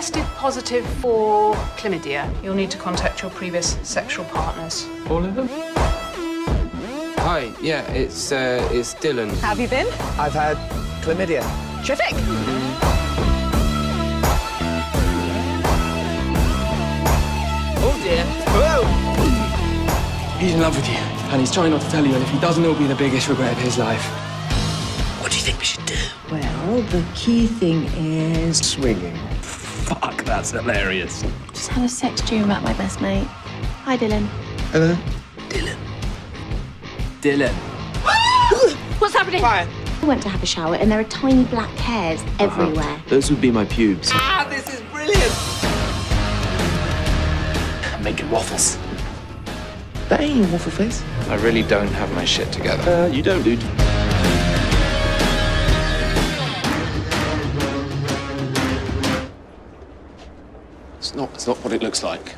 tested positive for chlamydia. You'll need to contact your previous sexual partners. All of them? Hi, yeah, it's uh, it's Dylan. How have you been? I've had chlamydia. Terrific. Oh dear. Whoa! He's in love with you, and he's trying not to tell you, and if he doesn't, it'll be the biggest regret of his life. What do you think we should do? Well, the key thing is Swinging. Fuck, that's hilarious. Just had a sex dream about my best mate. Hi, Dylan. Hello? Dylan. Dylan. What's happening? Fire. I went to have a shower and there are tiny black hairs everywhere. Those would be my pubes. Ah, this is brilliant. I'm making waffles. That ain't your waffle face. I really don't have my shit together. Uh, you don't, dude. It's not, it's not what it looks like.